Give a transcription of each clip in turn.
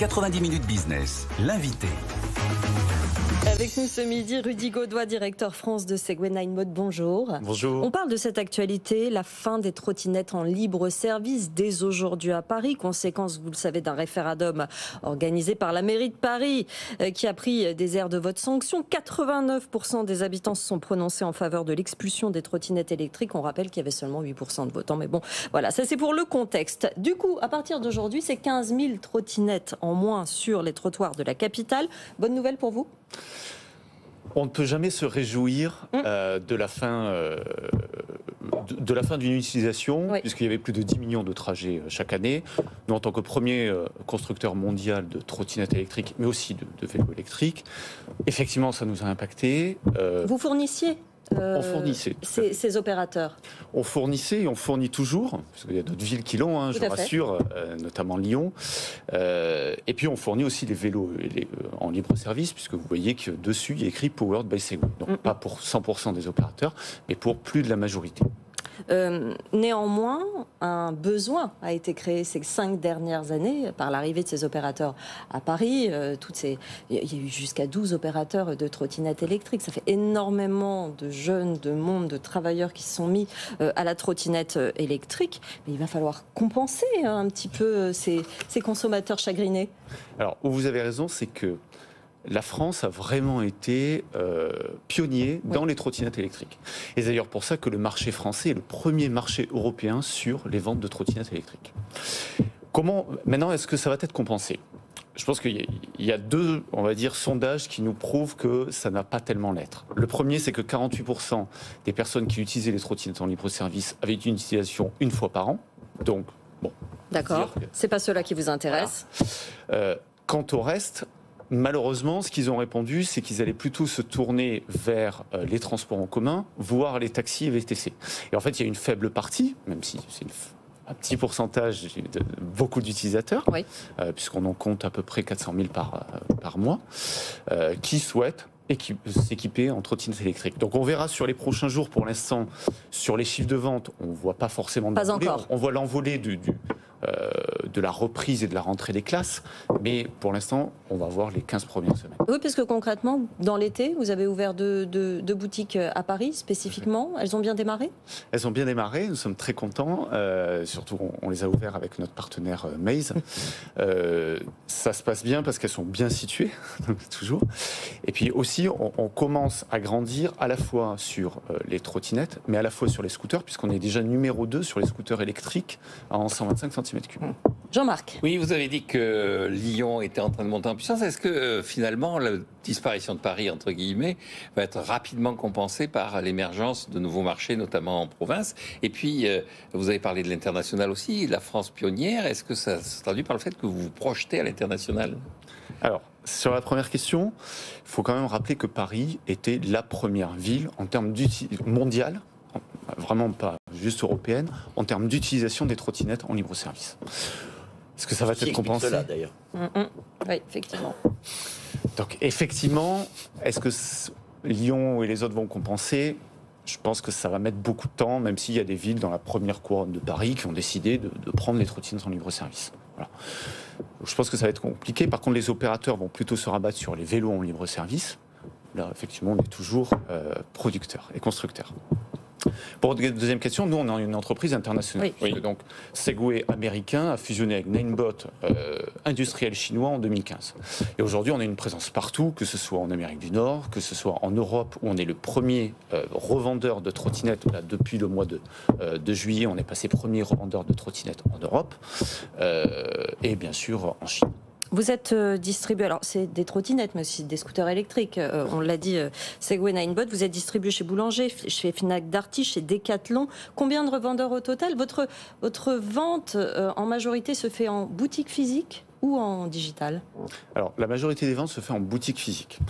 90 minutes business, l'invité. Avec nous ce midi, Rudy Gaudois, directeur France de Segway Nine Mode. Bonjour. Bonjour. On parle de cette actualité, la fin des trottinettes en libre service dès aujourd'hui à Paris, conséquence, vous le savez, d'un référendum organisé par la mairie de Paris euh, qui a pris des airs de vote sanction. 89% des habitants se sont prononcés en faveur de l'expulsion des trottinettes électriques. On rappelle qu'il y avait seulement 8% de votants, mais bon, voilà, ça c'est pour le contexte. Du coup, à partir d'aujourd'hui, c'est 15 000 trottinettes en moins sur les trottoirs de la capitale. Bonne nouvelle pour vous? On ne peut jamais se réjouir mm. euh, de la fin euh, de, la fin d'une utilisation, puisqu'il y avait plus de 10 millions de trajets euh, chaque année. Nous, en tant que premier constructeur mondial de trottinettes électriques, mais aussi de, de vélos électriques, effectivement, ça nous a impacté. Vous fournissiez euh, on fournissait. Ces, opérateurs On fournissait et on fournit toujours, parce qu'il y a d'autres villes qui l'ont, hein, je vous rassure, euh, notamment Lyon. Euh, et puis on fournit aussi les vélos en libre service, puisque vous voyez que dessus il y a écrit Powered by Segway. Donc mm. pas pour 100% des opérateurs, mais pour plus de la majorité. Euh, néanmoins, un besoin a été créé ces cinq dernières années par l'arrivée de ces opérateurs à Paris. Euh. Il y a eu jusqu'à 12 opérateurs de trottinettes électriques. Ça fait énormément de jeunes, de monde, de travailleurs qui se sont mis euh, à la trottinette électrique. Mais il va falloir compenser hein, un petit peu ces, ces consommateurs chagrinés. Alors, où vous avez raison, c'est que la France a vraiment été euh, pionnier dans les trottinettes électriques. Et d'ailleurs pour ça que le marché français est le premier marché européen sur les ventes de trottinettes électriques. Comment maintenant est-ce que ça va être compensé? Je pense qu'il y a deux, on va dire, sondages qui nous prouvent que ça n'a pas tellement l'être. Le premier, c'est que 48% des personnes qui utilisaient les trottinettes en libre-service avaient une utilisation une fois par an. Donc, bon. D'accord. C'est pas cela qui vous intéresse. Euh, quant au reste, Malheureusement, ce qu'ils ont répondu, c'est qu'ils allaient plutôt se tourner vers euh, les transports en commun, voire les taxis et VTC. Et en fait, il y a une faible partie, même si c'est un petit pourcentage de beaucoup d'utilisateurs, euh, puisqu'on en compte à peu près 400 000 par, euh, par mois, qui souhaitent s'équiper en trottinettes électriques. Donc on verra sur les prochains jours. Pour l'instant, sur les chiffres de vente, on ne voit pas forcément pas encore. On voit l'envolée du, du, euh, de la reprise et de la rentrée des classes. Mais pour l'instant, on va voir les 15 premières semaines. Oui, parce que concrètement, dans l'été, vous avez ouvert deux, boutiques à Paris spécifiquement. Elles ont bien démarré? Elles ont bien démarré. Nous sommes très contents. Euh, surtout, on, les a ouvertes avec notre partenaire euh, Maze. ça se passe bien parce qu'elles sont bien situées, toujours. Et puis aussi, on, commence à grandir à la fois sur les trottinettes, mais à la fois sur les scooters, puisqu'on est déjà numéro 2 sur les scooters électriques en 125 cm Jean-Marc. Oui, vous avez dit que Lyon était en train de monter en puissance. Est-ce que euh, finalement la disparition de Paris, entre guillemets, va être rapidement compensée par l'émergence de nouveaux marchés, notamment en province? Et puis, euh, vous avez parlé de l'international aussi, la France pionnière. Est-ce que ça se traduit par le fait que vous vous projetez à l'international? Alors, sur la première question, il faut quand même rappeler que Paris était la première ville en termes mondiale vraiment pas juste européenne, en termes d'utilisation des trottinettes en libre service. Est-ce que ça va être compensé d'ailleurs? Mm, mm. Oui, effectivement. Donc effectivement, est-ce que Lyon et les autres vont compenser? Je pense que ça va mettre beaucoup de temps, même s'il y a des villes dans la première couronne de Paris qui ont décidé de, prendre les trottinettes en libre service. Je pense que ça va être compliqué. Par contre, les opérateurs vont plutôt se rabattre sur les vélos en libre service. Là, effectivement, on est toujours euh, producteur et constructeur. Pour la deuxième question, nous, on est une entreprise internationale. Donc, Segway américain a fusionné avec Ninebot, euh, industriel chinois, en 2015. Et aujourd'hui, on a une présence partout, que ce soit en Amérique du Nord, que ce soit en Europe, où on est le premier euh, revendeur de trottinettes. Là, depuis le mois de, euh, de, juillet, on est passé premier revendeur de trottinettes en Europe. et bien sûr, en Chine. Vous êtes euh, distribué, alors c'est des trottinettes, mais aussi des scooters électriques. Euh, on l'a dit, euh, Segway Ninebot. Vous êtes distribué chez Boulanger, chez Fnac Darty, chez Decathlon. Combien de revendeurs au total? Votre, votre vente en majorité se fait en boutique physique ou en digital? Alors, la majorité des ventes se fait en boutique physique.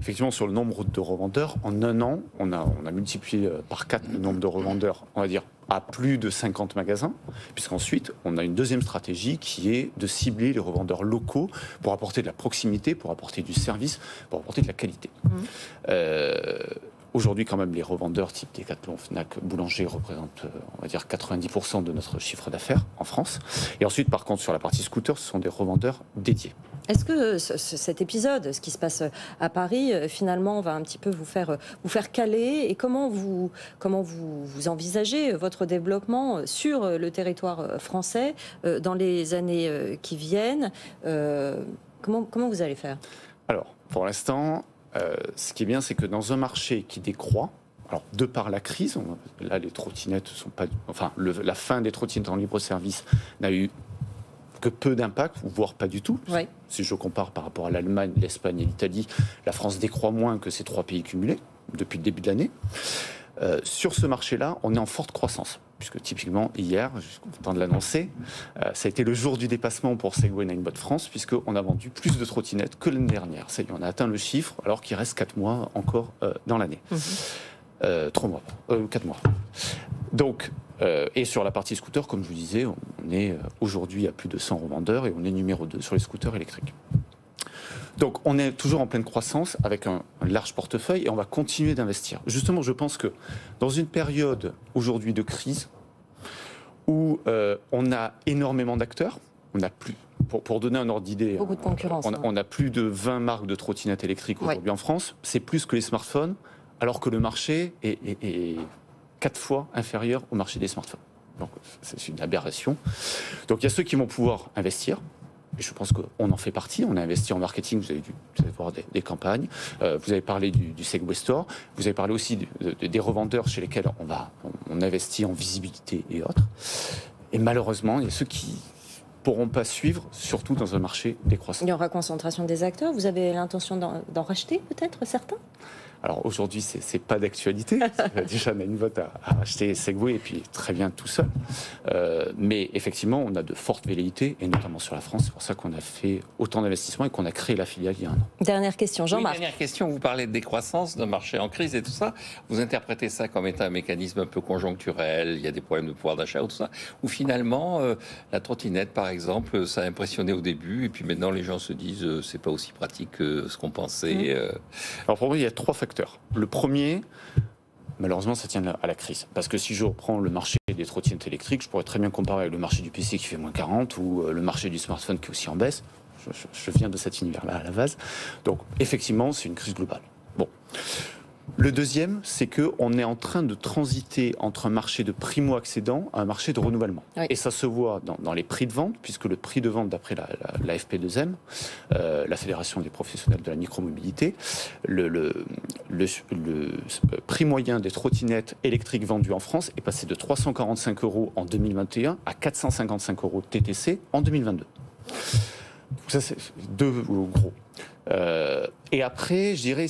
Effectivement, sur le nombre de revendeurs, en un an, on a, on a multiplié par quatre le nombre de revendeurs, on va dire, à plus de 50 magasins, puisqu'ensuite, on a une deuxième stratégie qui est de cibler les revendeurs locaux pour apporter de la proximité, pour apporter du service, pour apporter de la qualité. Mmh. Euh, aujourd'hui, quand même, les revendeurs type Decathlon, Fnac, Boulanger représentent, euh, on va dire, 90% de notre chiffre d'affaires en France. Et ensuite, par contre, sur la partie scooter, ce sont des revendeurs dédiés. Est-ce que cet épisode, ce qui se passe à Paris, euh, finalement, va un petit peu vous faire, vous faire caler Et comment vous, comment vous, envisagez votre développement sur le territoire français dans les années qui viennent comment, comment vous allez faire? Alors, pour l'instant, ce qui est bien, c'est que dans un marché qui décroît, alors, de par la crise, là, les trottinettes sont pas. Enfin, la fin des trottinettes en libre-service n'a eu que peu d'impact, voire pas du tout. Si je compare par rapport à l'Allemagne, l'Espagne et l'Italie, la France décroît moins que ces trois pays cumulés depuis le début de l'année. Euh, sur ce marché-là, on est en forte croissance, puisque typiquement hier, je suis content de l'annoncer, euh, ça a été le jour du dépassement pour Segway Ninebot France, puisqu'on a vendu plus de trottinettes que l'année dernière. Ça y est, on a atteint le chiffre, alors qu'il reste 4 mois encore euh, dans l'année. Euh, trois mois, euh, quatre mois. Donc, euh, et sur la partie scooter, comme je vous disais, on est aujourd'hui à plus de 100 revendeurs et on est numéro 2 sur les scooters électriques. Donc on est toujours en pleine croissance avec un, large portefeuille et on va continuer d'investir. Justement, je pense que dans une période aujourd'hui de crise où on a énormément d'acteurs, on a plus, pour, donner un ordre d'idée, concurrence, on, hein. a plus de 20 marques de trottinettes électriques aujourd'hui en France. C'est plus que les smartphones alors que le marché est, quatre fois inférieur au marché des smartphones. Donc c'est une aberration. Donc il y a ceux qui vont pouvoir investir. Et je pense qu'on en fait partie. On a investi en marketing, vous avez dû voir des, campagnes. Euh, vous avez parlé du, Segway Store. Vous avez parlé aussi des revendeurs chez lesquels on, va, on, investit en visibilité et autres. Et malheureusement, il y a ceux qui pourront pas suivre, surtout dans un marché décroissant. Il y aura concentration des acteurs. Vous avez l'intention d'en racheter peut-être certains? Alors aujourd'hui, ce n'est pas d'actualité. Déjà, on a une vote à, acheter Segway et puis très bien tout seul. Euh, mais effectivement, on a de fortes velléités, et notamment sur la France. C'est pour ça qu'on a fait autant d'investissements et qu'on a créé la filiale il y a un an. Dernière question, Jean-Marc. dernière question, vous parlez de décroissance, d'un marché en crise et tout ça. Vous interprétez ça comme étant un mécanisme un peu conjoncturel, il y a des problèmes de pouvoir d'achat ou tout ça, ou finalement, euh, la trottinette, par exemple, ça a impressionné au début, et puis maintenant les gens se disent euh, c'est pas aussi pratique que ce qu'on pensait. Mmh. Alors pour moi, il y a trois facteurs le premier, malheureusement, ça tient à la crise. Parce que si je reprends le marché des trottinettes électriques, je pourrais très bien comparer avec le marché du PC qui fait moins 40 ou euh, le marché du smartphone qui est aussi en baisse. Je, viens de cet univers-là à la base. Donc, effectivement, c'est une crise globale. Bon. Le deuxième, c'est qu'on est en train de transiter entre un marché de primo-accédant à un marché de renouvellement. Et ça se voit dans, les prix de vente, puisque le prix de vente, d'après la, FP2M, euh, la Fédération des professionnels de la micromobilité, le, le, prix moyen des trottinettes électriques vendues en France est passé de 345 euros en 2021 à 455 euros TTC en 2022. Ça, c'est deux gros. Euh, et après, je dirais,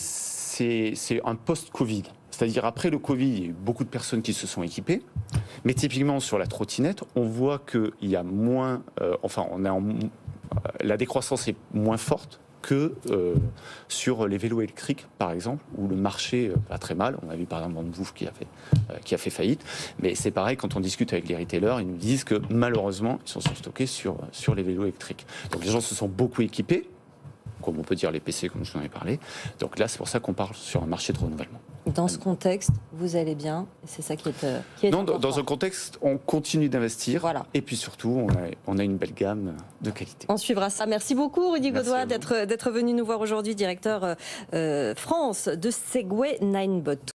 c'est un post-Covid. C'est-à-dire après le Covid, il y a eu beaucoup de personnes qui se sont équipées, mais typiquement sur la trottinette, on voit qu'il y a moins, euh, enfin, on a euh, la décroissance est moins forte que euh, sur les vélos électriques, par exemple, où le marché va très mal. On a vu par exemple Van qui a fait, qui a fait faillite. Mais c'est pareil, quand on discute avec les retailers, ils nous disent que malheureusement, ils sont surstockés sur, sur les vélos électriques. Donc les gens se sont beaucoup équipés, comme on peut dire les PC, comme je vous en ai parlé. Donc là, c'est pour ça qu'on parle sur un marché de renouvellement. Dans ce contexte, vous allez bien C'est ça qui est, euh, qui Non, dans un contexte, on continue d'investir. Voilà. Et puis surtout, on a, on a une belle gamme de qualité. On suivra ça. Merci beaucoup, Rudy Godoy, d'être venu nous voir aujourd'hui, directeur euh, France de Segway Ninebot.